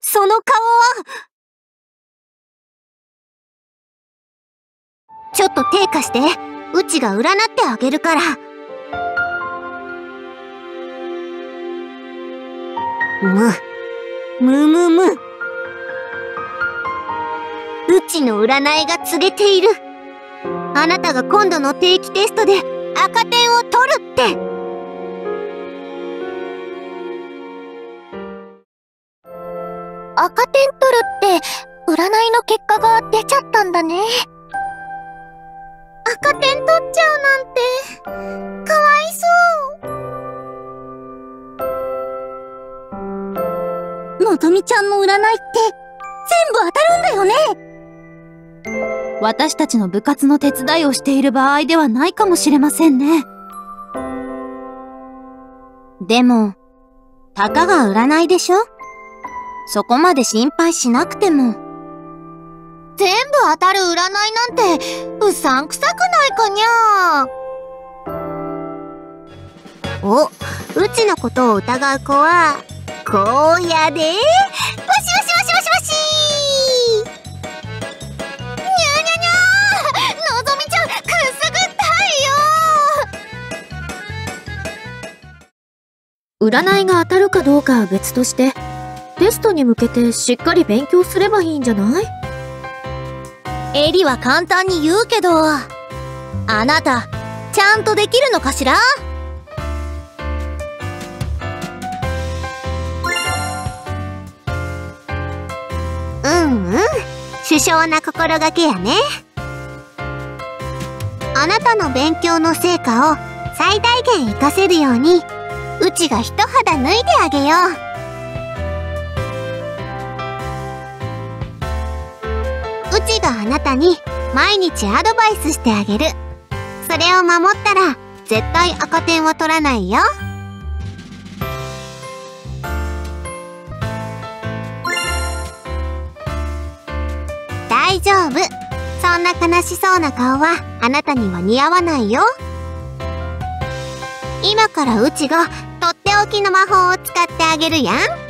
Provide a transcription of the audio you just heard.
その顔はちょっと手貸してうちが占ってあげるから。む。むむむ。うちの占いが告げている。あなたが今度の定期テストで赤点を取るって。赤点取るって占いの結果が出ちゃったんだね。赤点取っちゃうなんて。かわいそう。のぞみちゃんの占いって全部当たるんだよね。私たちの部活の手伝いをしている場合ではないかもしれませんね。でも、たかが占いでしょ？そこまで心配しなくても。全部当たる占いなんて、うさんくさくないかにゃお、うちのことを疑う子は、こうやで、わしわしわしわしわし。占いが当たるかどうかは別として、テストに向けてしっかり勉強すればいいんじゃない？エリは簡単に言うけど、あなた、ちゃんとできるのかしら？うんうん、首相な心がけやね。あなたの勉強の成果を最大限活かせるように、うちが一肌脱いであげよう。うちがあなたに毎日アドバイスしてあげる。それを守ったら絶対赤点は取らないよ。大丈夫。そんな悲しそうな顔はあなたには似合わないよ。今からうちがとっておきの魔法を使ってあげるやん。